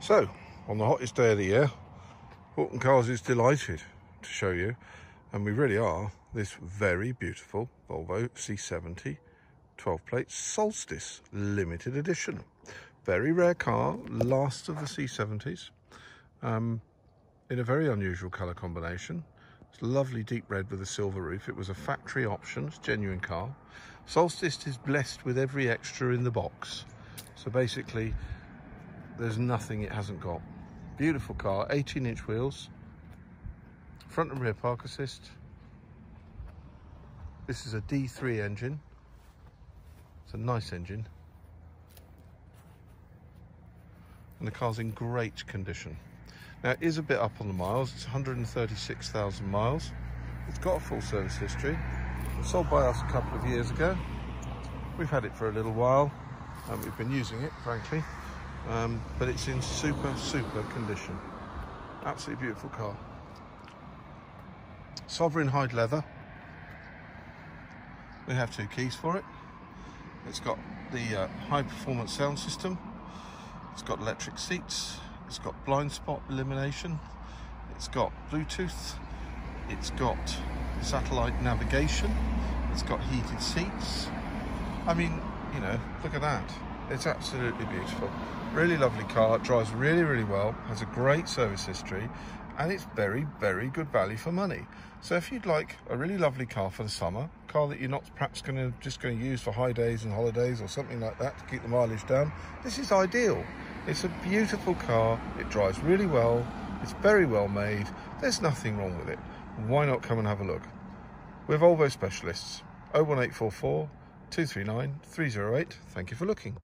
So, on the hottest day of the year, Horton Cars is delighted to show you, and we really are, this very beautiful Volvo C70 12 plate Solstice limited edition. Very rare car, last of the C70s, um, in a very unusual colour combination. It's lovely deep red with a silver roof. It was a factory option, it's genuine car. Solstice is blessed with every extra in the box. So basically, there's nothing it hasn't got. Beautiful car, 18 inch wheels, front and rear park assist. This is a D3 engine. It's a nice engine. And the car's in great condition. Now it is a bit up on the miles, it's 136,000 miles. It's got a full service history. Sold by us a couple of years ago. We've had it for a little while and we've been using it, frankly um, but it's in super, super condition. Absolutely beautiful car. Sovereign hide leather. We have two keys for it. It's got the uh, high performance sound system. It's got electric seats. It's got blind spot elimination. It's got Bluetooth. It's got satellite navigation. It's got heated seats. I mean, you know, look at that. It's absolutely beautiful. Really lovely car, drives really, really well, has a great service history, and it's very, very good value for money. So if you'd like a really lovely car for the summer, car that you're not perhaps going to just going to use for high days and holidays or something like that to keep the mileage down, this is ideal. It's a beautiful car, it drives really well, it's very well made, there's nothing wrong with it. Why not come and have a look? We're Volvo specialists, 01844 239 308. Thank you for looking.